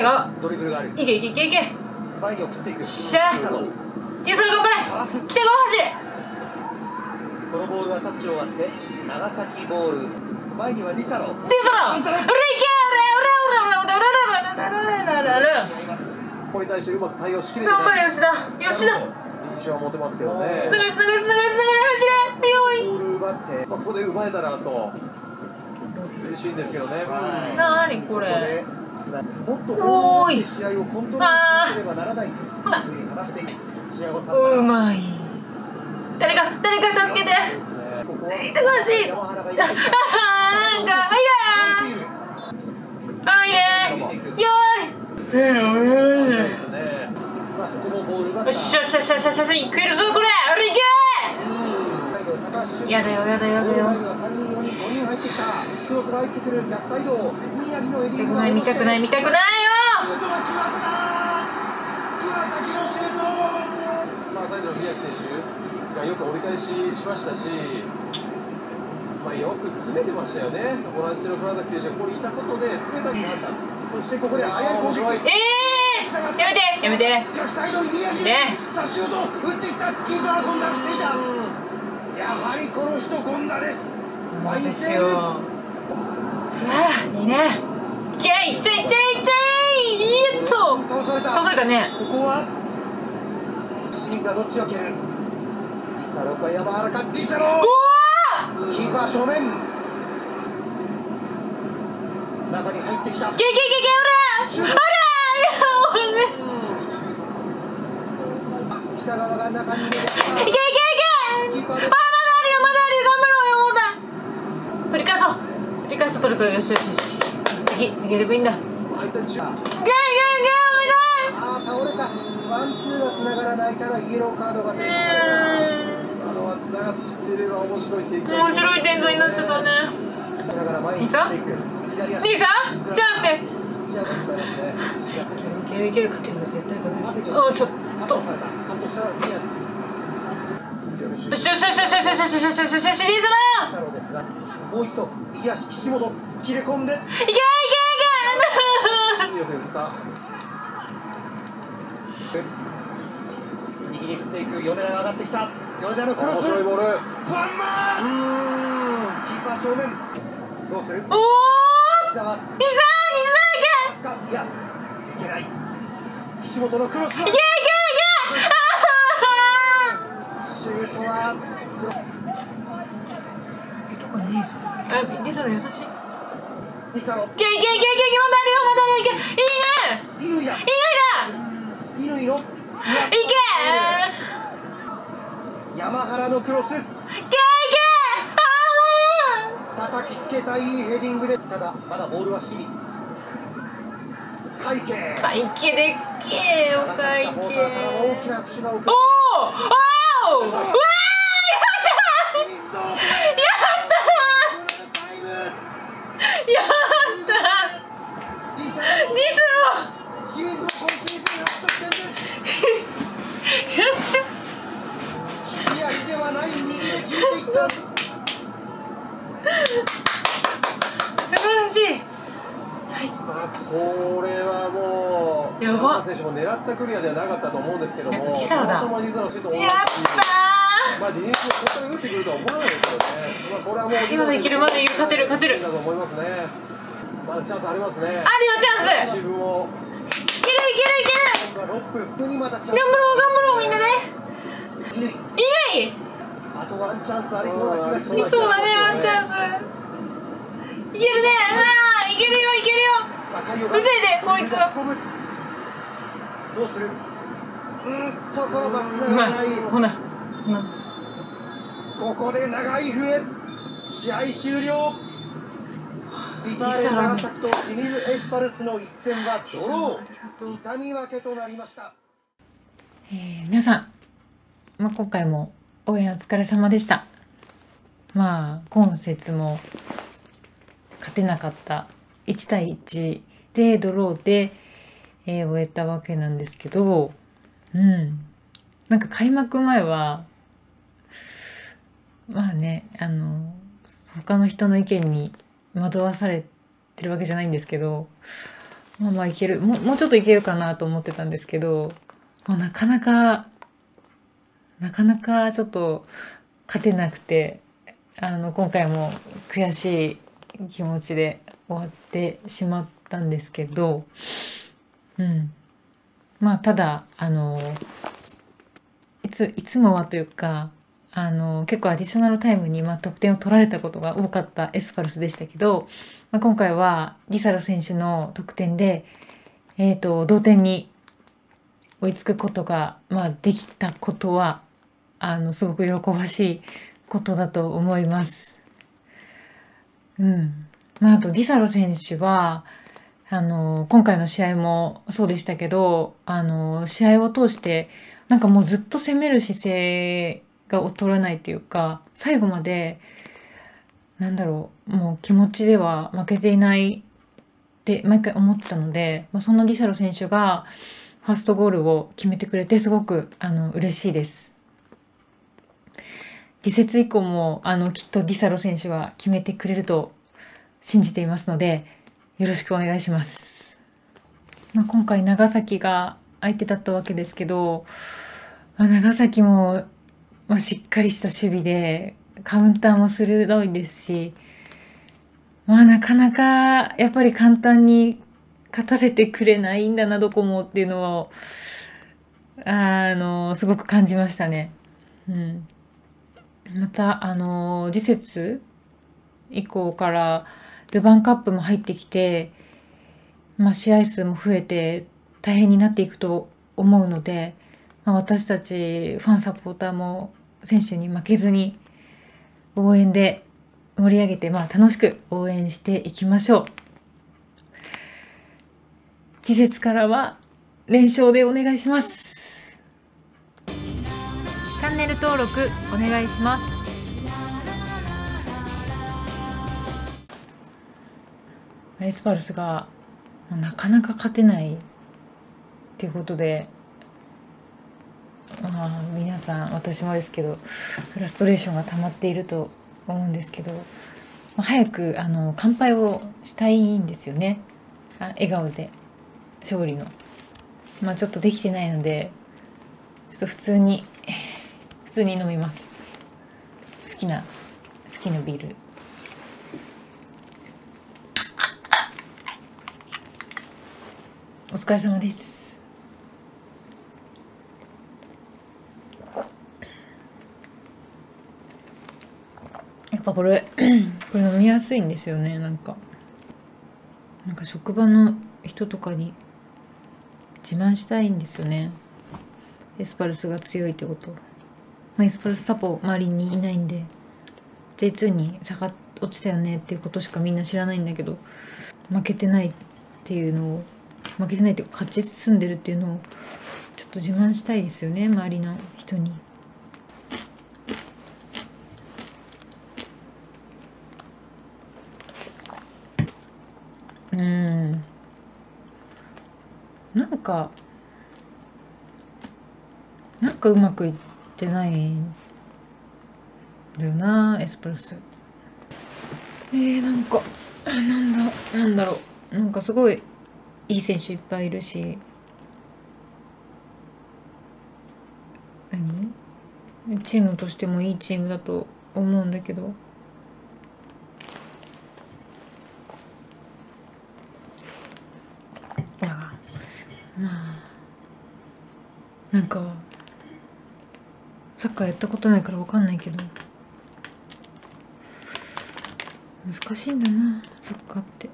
北川ドリブルがあるいけいけいけいけ。前に送っていく。しゃティスル頑張れ。北川走れこのボールはタッチを割って長崎ボール。前にはディサロ。ティスル。俺いけ俺俺俺俺俺俺俺俺俺俺俺やりますここに対してうまく対応しきれてない頑張れ吉田吉田印象は持てますけどねすごいすごいすごいすごい走れよいボール奪ってまあ、ここで奪えたらと嬉しいんですけどね、はいなーにこここれでつなもっとおーい。試合をコントロールしなければならない。というふうに話していますうまい。誰か誰か助けて。ここは痛くしい。山原がいああなんかはい。だーはいね。よーい。ですねさあここもボーよっしゃしゃしゃしゃしゃいけるぞこれ。あれいけやだよやだよやだよ。3人4人5人入ってきたクロスが入ってくる逆サイド宮城のヘディング見たくない見たくない見たくないよ。シュートが決まった岩崎のシュートまあ、サイドの宮城選手がよく折り返ししましたし、まあ、よく詰めてましたよね、ボランチの熊崎選手がここにいたことで、詰めたそしてここで速い攻撃。えー、やめてやめて。逆サイドに宮城ね。さあシュート打っていった。キーパー権田防いだやはりこの人権田です。そうですよ。うわいいね。いけいっちゃいっちゃいいっちゃいいっと倒されたねここは清水はどっちを蹴るリサロか山原かリサロうわキーパー正面中に入ってきたーけけけけおらおらいや北川が中に入れてきいけいけいけあまだあるよまだあるよ頑張ろうよもうだ取り返そう取り返そう取り返そうよしよしよし次次やればいいんだ。いけいけいけたお願い。ああ倒れた。ワンツーが繋がらないからイエローカードがう提示されたあのはつながっていれば面白い展開面白い展開になっちゃったねだから前に進んでいく左足兄さんじゃあって打ち上がってますねいけるいける勝てるよ絶対勝てるよあちょっとカットされたカットしたら宮城よしよしよしよしよしよしよしよしよしよしよしリーズマン太郎ですがもう一度右足岸本切れ込んで。いけいけいけいいよね、スタ右に振っていく米田が上がってきた。米田のクロ面ス白いボール。うファンマー。ーん。キーパー正面。どうする？おお石田は。西田西田いいやいけない。岸本のクロスけいけいけいけ。あシュートはーとかねリサの優しい。いけいけいけいけまだあるよまだあるよいけいいね。乾やいいね。乾のいけ山原のクロス。いけいけあ叩きつけたいいヘディングで。ただまだボールは清水会計ー。会計でっけえよ会サポーターからは大き計な拍手がおおおおうわーやった清水のやっタイムたやったリサディス清水も今シーズン初得点ですロやった利き足ではない右で切っていった素晴らしい。最高。まあ、これはもう、やば選手も狙ったクリアではなかったと思うんですけども、やっぱティサロだやっますしまあ、ディフェンスも本当に打ってくるとは思わないですよね。まあ、これはもう今のいけるまだいける勝てる。勝てるだと思いますね。まだチャンスありますね。あるよチャンス。自分を。いけるいけるいける。6分にまだチャンス。頑張ろう頑張ろうみんなね。乾いいあとワンチャンスありそうな気がします。そうだねワンチャンス。いけるね。ああいけるよいけるよ。防いでこいつ。どうする？うーんところがないほなほな。ここで長い笛。試合終了。ビターレ長崎と清水エスパルスの一戦はドロー。痛み分けとなりました。えー皆さん、まあ、今回も応援お疲れ様でした。まあ今節も勝てなかった。1対1でドローで、えー終えたわけなんですけどうん。なんか開幕前はまあねあの他の人の意見に惑わされてるわけじゃないんですけどまあまあいける。もうちょっといけるかなと思ってたんですけど、まあ、なかなかなかなかちょっと勝てなくてあの今回も悔しい気持ちで終わってしまったんですけど、うん、まあただあのいついつもはというかあの結構アディショナルタイムに、まあ、得点を取られたことが多かったエスパルスでしたけど、まあ、今回はディサロ選手の得点で、えー、と同点に追いつくことが、まあ、できたことはあのすごく喜ばしいことだと思います。うんまあ、あとディサロ選手はあの今回の試合もそうでしたけどあの試合を通してなんかもうずっと攻める姿勢が劣らないっていうか最後までなんだろうもう気持ちでは負けていないって毎回思ったので、まあ、そのディサロ選手がファーストゴールを決めてくれてすごくあの嬉しいです。次節以降もあのきっとディサロ選手が決めてくれると信じていますのでよろしくお願いします。まあ、今回長崎が相手だったわけですけど、まあ、長崎も、まあ、しっかりした守備でカウンターも鋭いですし、まあ、なかなかやっぱり簡単に勝たせてくれないんだなどこもっていうのをあのすごく感じましたね。うん、またあの次節以降からルヴァンカップも入ってきて、まあ、試合数も増えて大変になっていくと思うので、まあ、私たちファンサポーターも選手に負けずに応援で盛り上げて、まあ、楽しく応援していきましょう。次節からは連勝でお願いします。チャンネル登録お願いします。エスパルスがなかなか勝てないっていうことで、まあ、皆さん私もですけどフラストレーションが溜まっていると思うんですけど、まあ、早くあの乾杯をしたいんですよねあ笑顔で勝利の。まあちょっとできてないのでちょっと普通に普通に飲みます。好きな好きなビール。お疲れ様です。やっぱこれ これ飲みやすいんですよねなんか。なんか職場の人とかに自慢したいんですよね。エスパルスが強いってこと、まあ、エスパルスサポ周りにいないんで J2 に下が落ちたよねっていうことしかみんな知らないんだけど負けてないっていうのを負けてないっていうか勝ち進んでるっていうのをちょっと自慢したいですよね周りの人に。うんなんかなんかうまくいってないんだよなエスプレッソえー、なんかなんだなんだろう。なんかすごいいい選手いっぱいいるし。何？チームとしてもいいチームだと思うんだけど。まあなんかサッカーやったことないから分かんないけど。難しいんだなサッカーって。